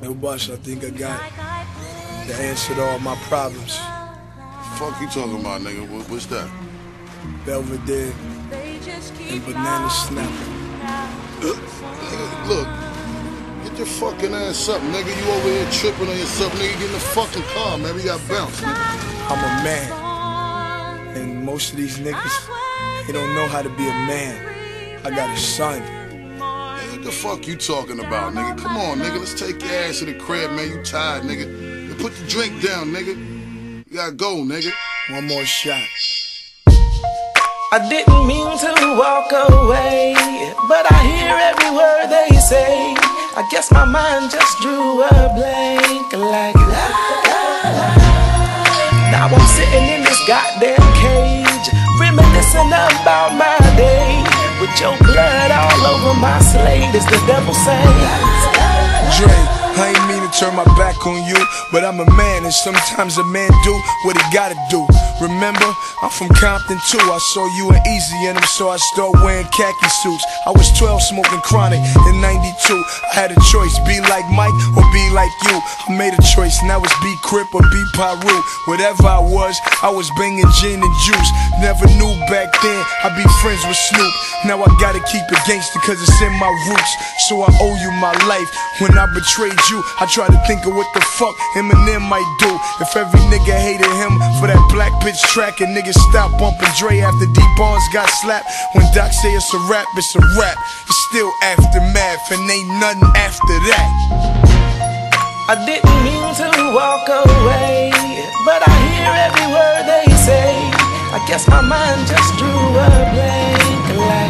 No bus, I think I got the answer to all my problems. Fuck you talking about, nigga? What, what's that? Belvedere and banana snapper. Nigga, look, get your fucking ass up, nigga. You over here tripping on yourself, nigga. Get in the fucking car, man. We got bounce, nigga. I'm a man. And most of these niggas, they don't know how to be a man. I got a son. Man, what the fuck you talking about, nigga? Come on, nigga. Let's take your ass to the crib, man. You tired, nigga. Put the drink down, nigga. You gotta go, nigga. One more shot. I didn't mean to walk away, but I hear every word they say. I guess my mind just drew a blank like la la la. Now I'm sitting in this goddamn cage, reminiscing about my day. With your blood over my slate, is the devil saying? Dre. I ain't mean to turn my back on you, but I'm a man, and sometimes a man do what he gotta do. Remember, I'm from Compton too. I saw you and Eazy in them, so I started wearing khaki suits. I was 12 smoking chronic in 92. I had a choice, be like Mike like you. I made a choice, now it's be Crip or be Piru. Whatever I was, I was banging gin and juice. Never knew back then I'd be friends with Snoop. Now I gotta keep it gangster cause it's in my roots. So I owe you my life when I betrayed you. I try to think of what the fuck Eminem might do if every nigga hated him for that black bitch track and niggas stop bumping Dre after Dee Barnes got slapped. When Doc say it's a rap, it's a rap. It's still aftermath and ain't nothing after that. I didn't mean to walk away, but I hear every word they say. I guess my mind just drew a blank like.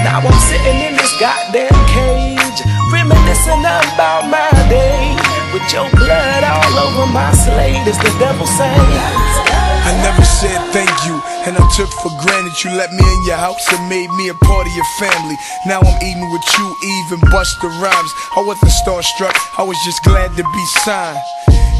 Now I'm sitting in this goddamn cage, reminiscing about my day. With your blood all over my slate, is the devil saying? I never said thank you, and I took for granted you let me in your house and made me a part of your family. Now I'm eating with you, even bust the Rhymes. I wasn't starstruck, I was just glad to be signed.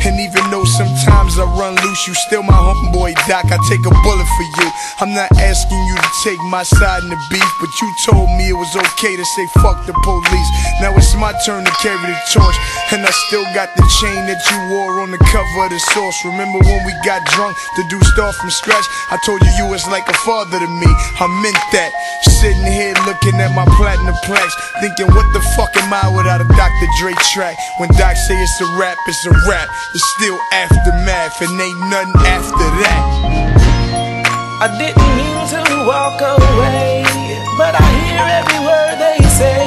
And even though sometimes I run loose, you still my homeboy, Doc. I take a bullet for you. I'm not asking you to take my side in the beef, but you told me it was okay to say fuck the police. Now it's my turn to carry the torch, and I still got the chain that you wore on the cover of the source. Remember when we got drunk to do stuff from scratch? I told you you was like a father to me. I meant that. Sitting here looking at my platinum plaques, thinking what the fuck am I without a Dr. Dre track? When Doc say it's a rap, it's a rap. It's still aftermath, and ain't nothing after that. I didn't mean to walk away, but I hear every word they say.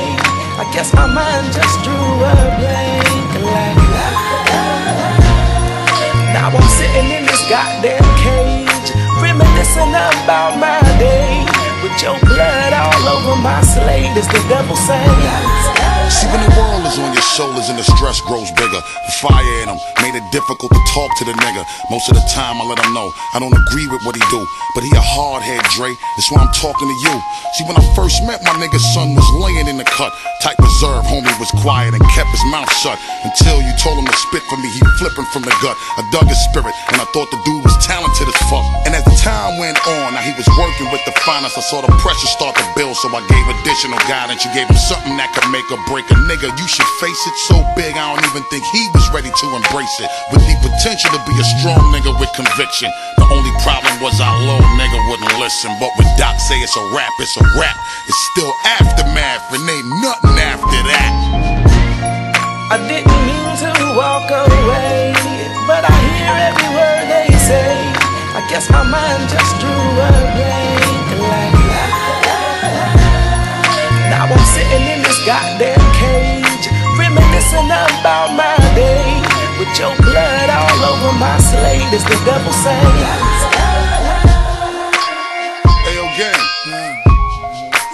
I guess my mind just drew a blank like. Now I'm sitting in this goddamn cage, reminiscing about my day. With your blood all over my slate, is the devil saying? See, when the world is on your shoulders and the stress grows bigger, the fire in him made it difficult to talk to the nigga. Most of the time, I let him know I don't agree with what he do, but he a hard head, Dre. That's why I'm talking to you. See, when I first met my nigga, son was laying in the cut. Type reserve, homie was quiet and kept his mouth shut until you told him to spit for me. He flipping from the gut. I dug his spirit, and I thought the dude was talented as fuck. And as the time went on, now he was working with the finest. I saw the pressure start to build, so I gave additional guidance. You gave him something that could make or break a nigga. You should face it so big, I don't even think he was ready to embrace it. With the potential to be a strong nigga with conviction. The only problem was our little nigga wouldn't listen. But when Doc say it's a rap, it's a rap. It's still aftermath, and ain't nothing after that. I didn't mean to walk away, but I hear every word they say. I guess my mind just drew a blank like. Now I'm sitting in this goddamn my is the devil saying? Hey, yo, gang.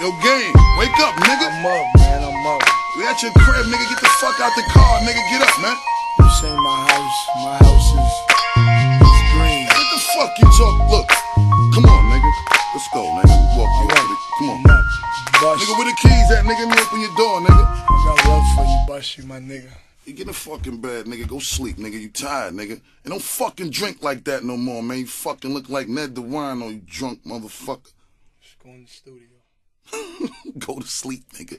Yo, gang. Wake up, nigga. I'm up, man, I'm up. We at your crib, nigga. Get the fuck out the car, nigga. Get up, man. This ain't my house. My house is it's green. What the fuck you talk? Look. Come on, nigga. Let's go, nigga. Walk you out over the- Come on. I'm up. Nigga, where the keys at, nigga? Let me open your door, nigga. I got love for you, Busta, my nigga. You get in the fucking bed, nigga. Go sleep, nigga. You tired, nigga. And don't fucking drink like that no more, man. You fucking look like Ned DeWine, you drunk motherfucker. Just go in the studio. Go to sleep, nigga.